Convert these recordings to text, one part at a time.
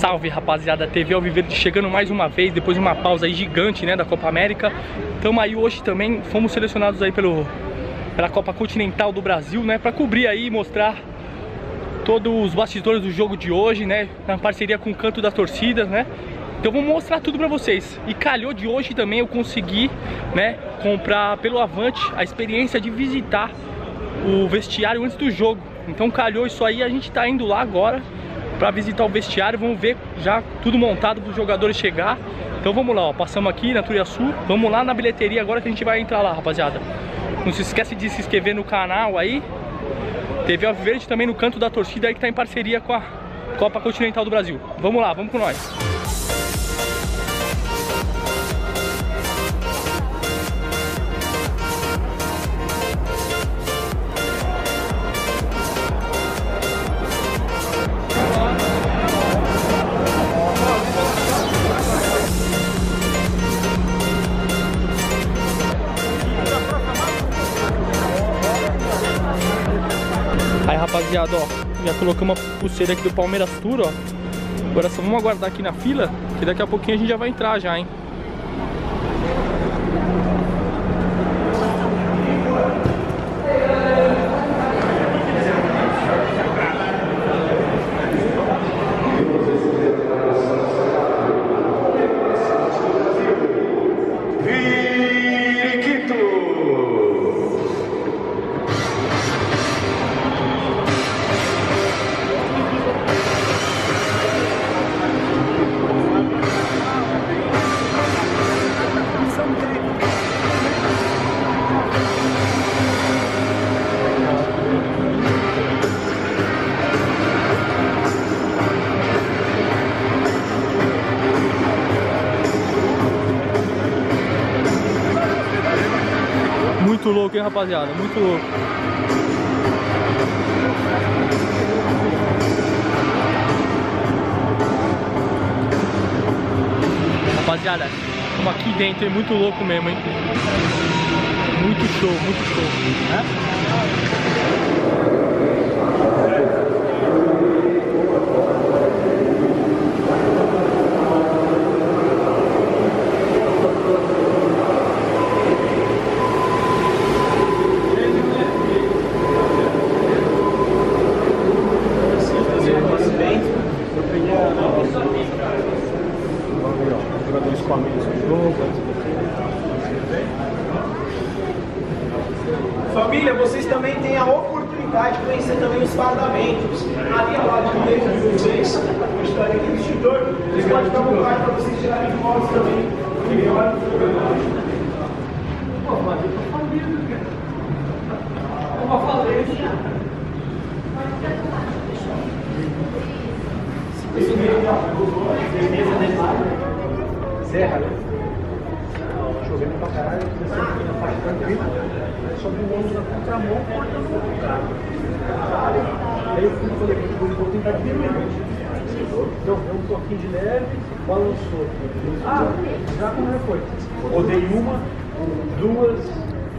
Salve rapaziada, TV Alviverde chegando mais uma vez depois de uma pausa gigante né, da Copa América. Tamo aí hoje também, fomos selecionados aí pelo, pela Copa Continental do Brasil, né? Pra cobrir aí e mostrar todos os bastidores do jogo de hoje, né? Na parceria com o Canto das Torcidas, né? Então vou mostrar tudo pra vocês. E calhou de hoje também eu consegui, né, comprar pelo Avante a experiência de visitar o vestiário antes do jogo. Então calhou isso aí, a gente tá indo lá agora para visitar o vestiário, vamos ver já tudo montado para os jogadores chegar. Então vamos lá, ó, passamos aqui na Turiaçu, vamos lá na bilheteria agora que a gente vai entrar lá, rapaziada. Não se esquece de se inscrever no canal aí. TV Alviverde também no canto da torcida aí que tá em parceria com a Copa Continental do Brasil. Vamos lá, vamos com nós. Rapaziada, ó. Já colocamos uma pulseira aqui do Palmeiras Tour, ó. Agora só vamos aguardar aqui na fila, que daqui a pouquinho a gente já vai entrar já, hein. Louco, hein, rapaziada? Muito louco. Rapaziada, estamos aqui dentro, é muito louco mesmo, hein? Muito show, muito show. Família, vocês também têm a oportunidade de conhecer também os fardamentos. Ali ao lado direito de vocês, eu estarei aqui no extintor. Vocês podem ficar à vontade para vocês tirarem fotos também. Pô, mas eu tô falando, cara. Uma falência. Esse meio Serra, né? Chovendo pra caralho, na faixa tranquila. Sobre o ônibus na contramão, cortando o carro. Aí eu fui falei, vou tentar diminuir. Então, deu um pouquinho de leve, balançou. Ah, já como já foi. Rodei uma, duas,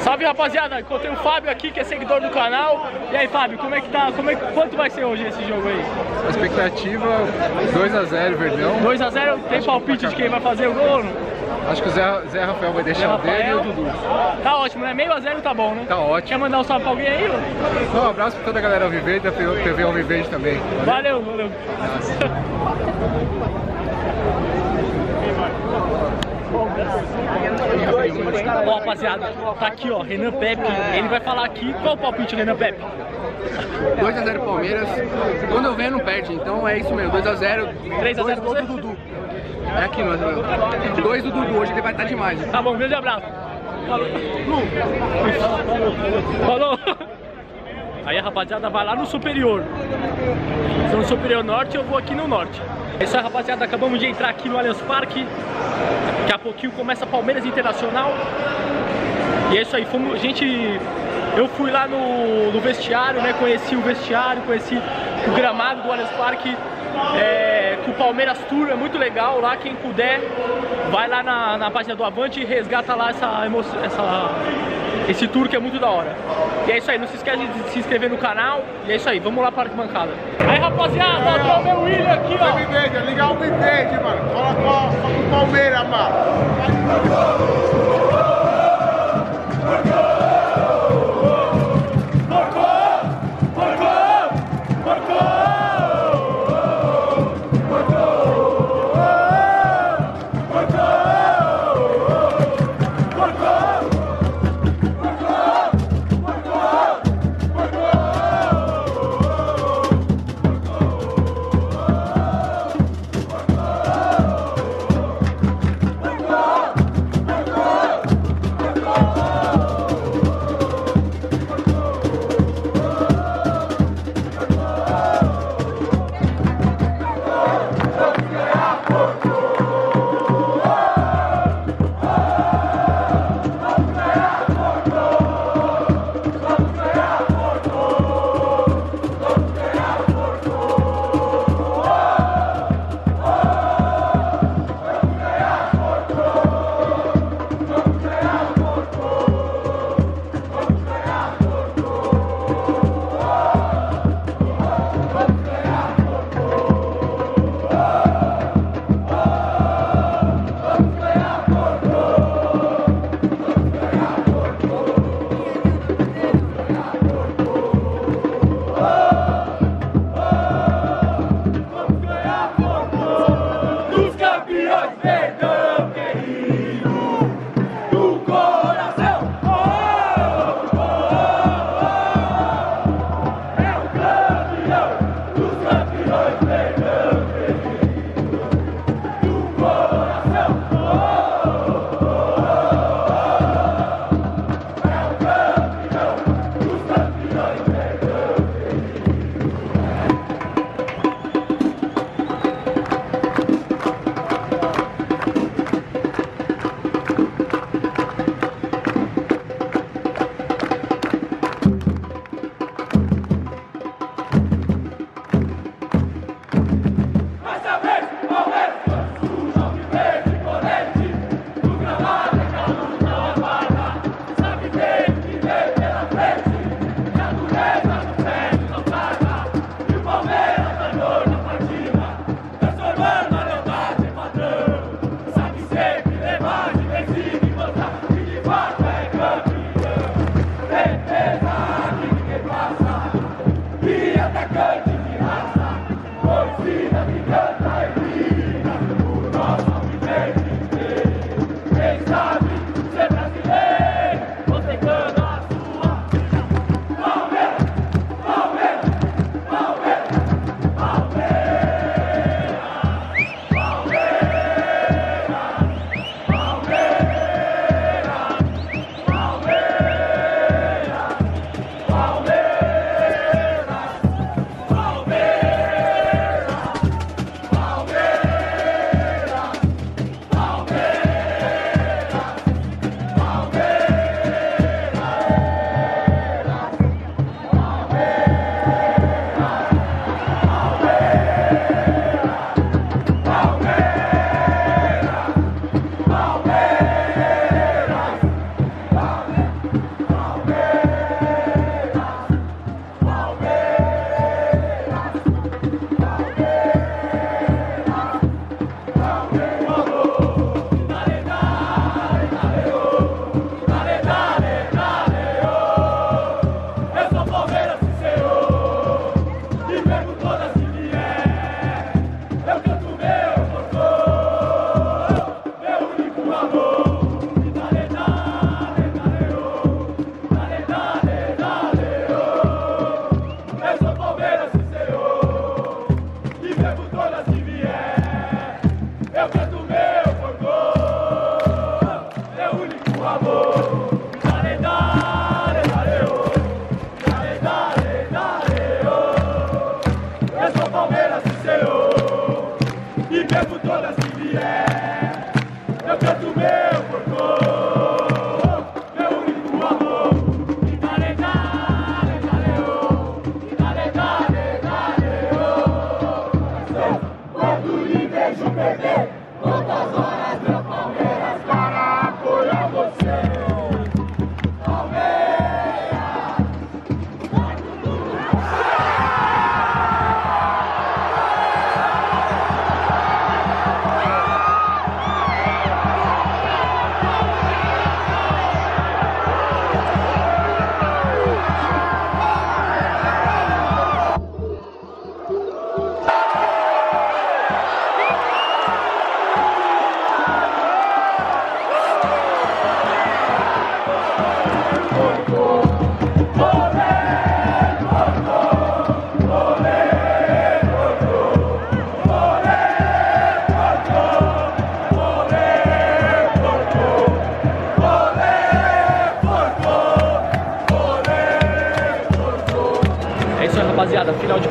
Salve rapaziada, encontrei o Fábio aqui que é seguidor do canal. E aí Fábio, como é que tá? Como é, quanto vai ser hoje esse jogo aí? A expectativa 2x0 Verdão. 2x0, tem palpite de quem vai fazer o gol? Acho que o Zé, Zé Rafael vai deixar o dele e o Dudu. Tá ótimo, né? Meio a zero tá bom, né? Tá ótimo. Quer mandar um salve pra alguém aí? Um abraço pra toda a galera Alviverde, da TV Alviverde também. Valeu, valeu. Ó, rapaziada, tá aqui, ó, Renan Pepe. Ele vai falar aqui. Qual o palpite, Renan Pepe? 2x0 Palmeiras. Quando eu venho não perde, então é isso mesmo. 2x0. 3x0 gol do Dudu. É aqui, nós. Dois do Dudu, hoje ele vai estar demais. Tá bom, grande abraço. Falou. Falou. Aí a rapaziada vai lá no superior. Se no superior norte, eu vou aqui no norte. É isso aí, rapaziada. Acabamos de entrar aqui no Allianz Parque. Daqui a pouquinho começa Palmeiras Internacional. E é isso aí, fomos, a gente. Eu fui lá no, no vestiário, né? Conheci o vestiário, conheci o gramado do Allianz Parque. É, com o Palmeiras Tour, é muito legal lá, quem puder, vai lá na, na página do Avante e resgata lá essa, emoção, essa, esse tour que é muito da hora. E é isso aí, não se esquece de se inscrever no canal, e é isso aí, vamos lá para a arquibancada. Aí rapaziada, ó, tem o meu William aqui, ó. Ligar o vidente, mano. Coloca o Palmeiras, mano.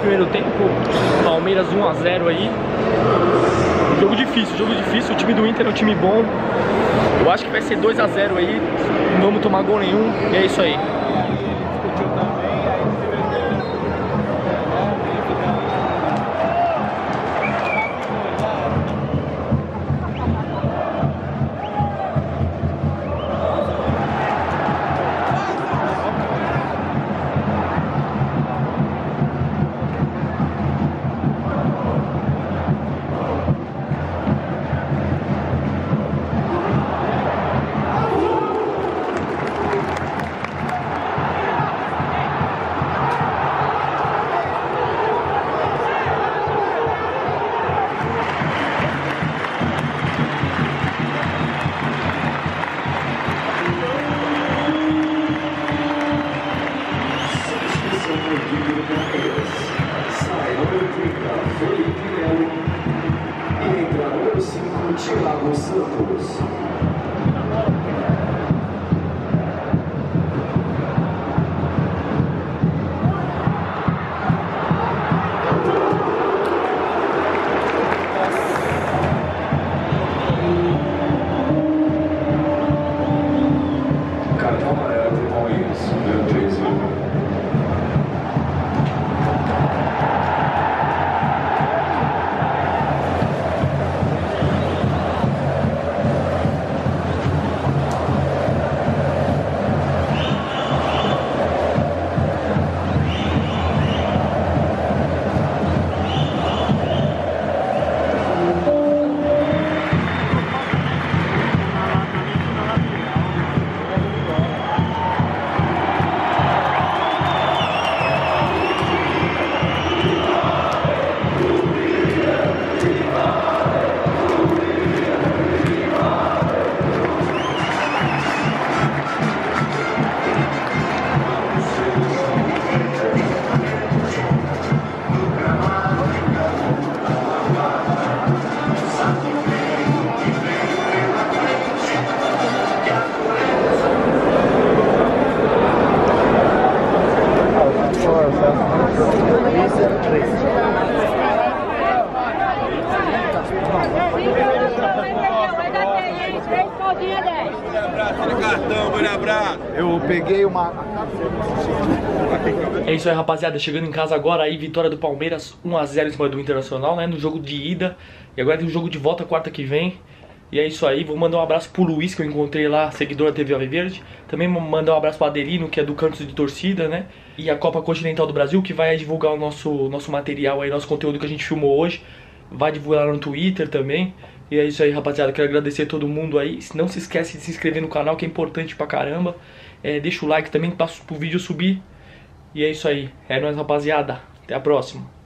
Primeiro tempo, Palmeiras 1x0 aí. Jogo difícil, jogo difícil, o time do Inter é um time bom. Eu acho que vai ser 2x0 aí, não vamos tomar gol nenhum, e é isso aí. Eu peguei uma. É isso aí, rapaziada. Chegando em casa agora aí, vitória do Palmeiras 1x0 em cima do Internacional, né? No jogo de ida. E agora tem o jogo de volta quarta que vem. E é isso aí, vou mandar um abraço pro Luiz, que eu encontrei lá, seguidor da TV Alviverde. Também vou mandar um abraço pro Adelino, que é do Cantos de Torcida, né? E a Copa Continental do Brasil, que vai divulgar o nosso, nosso material aí, nosso conteúdo que a gente filmou hoje. Vai divulgar no Twitter também. E é isso aí, rapaziada. Quero agradecer a todo mundo aí. Não se esquece de se inscrever no canal, que é importante pra caramba. É, deixa o like também, passa pro vídeo subir. E é isso aí. É nóis, rapaziada. Até a próxima.